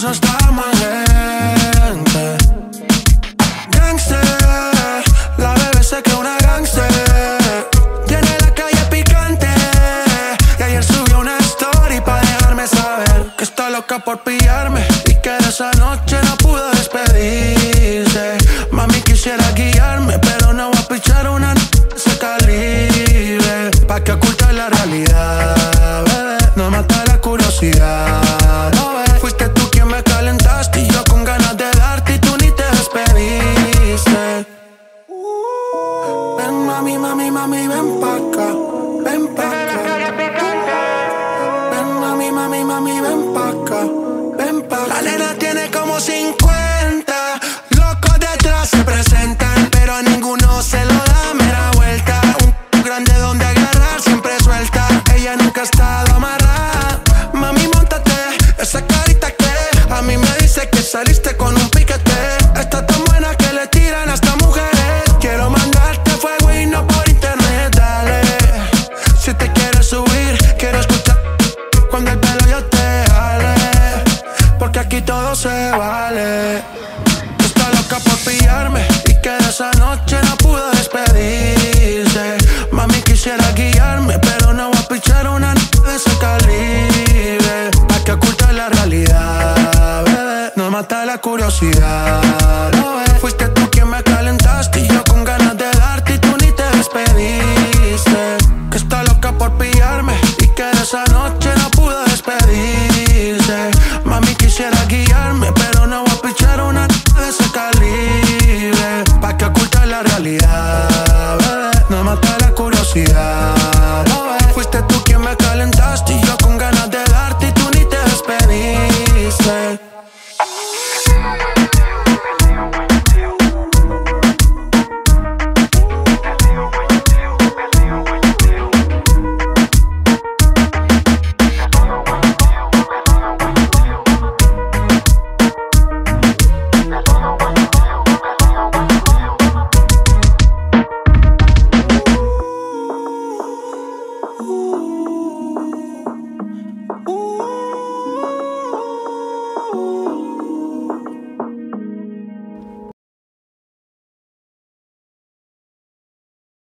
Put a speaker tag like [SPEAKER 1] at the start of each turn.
[SPEAKER 1] cosa está más lenta. Gangster, la bebé se que una gangster. Tiene la calle picante. Y ayer subió una story para dejarme saber que está loca por pillarme. Y que de esa noche no pudo despedirse. Mami quisiera guiarme, pero no va a pichar una se calibre. Pa' que ocultar la realidad, bebé. No mata la curiosidad. Mami, mami, mami, ven pa' acá, ven pa' acá. Ven mami, mami, mami, ven pa' acá, ven pa' acá. La nena tiene como 50, aquí todo se vale. Está loca por pillarme y que de esa noche no pudo despedirse. Mami quisiera guiarme, pero no voy a pichar una n- de ese calibre. Hay que ocultar la realidad, bebé. No mata la curiosidad. Fuiste tú quien me calentaste y yo velocidad